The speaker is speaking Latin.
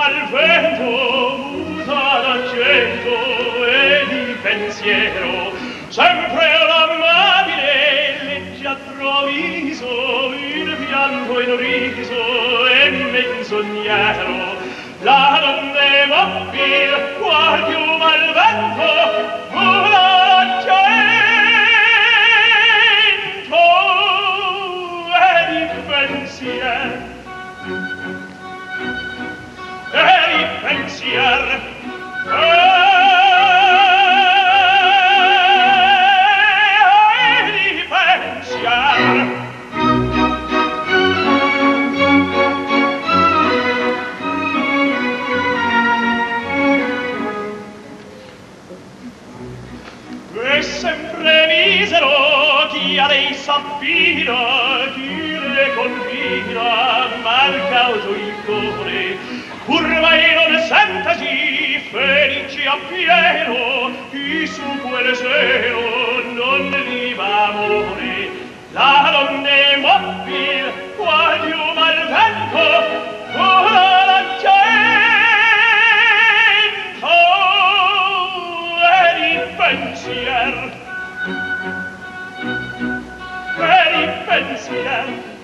al vento muta d'accento e di pensiero sempre l'amabile legge attroviso il pianto in riso e menzognero. La donne va qual più un vento vola d'accento e di pensiero. sempre misero chi a lei s'affida chi le colpirà mal causo il cuore. Curvai non sentasi felice a pieno chi su quel seno pensier. Per il pensier.